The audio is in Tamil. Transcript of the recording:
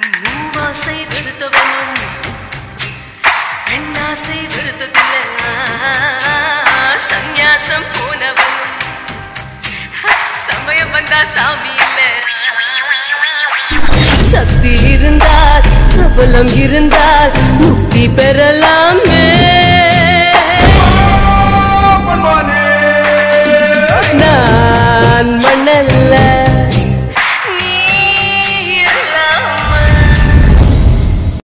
மூவாசை வெறுத்தவனும் பெண்ணாசை வெறுத்ததில்ல சந்நியாசம் போனவனும் சமயம் வந்தா சாமி இல்ல சக்தி இருந்தால் சபலம் இருந்தால் முக்தி பெறலாம்.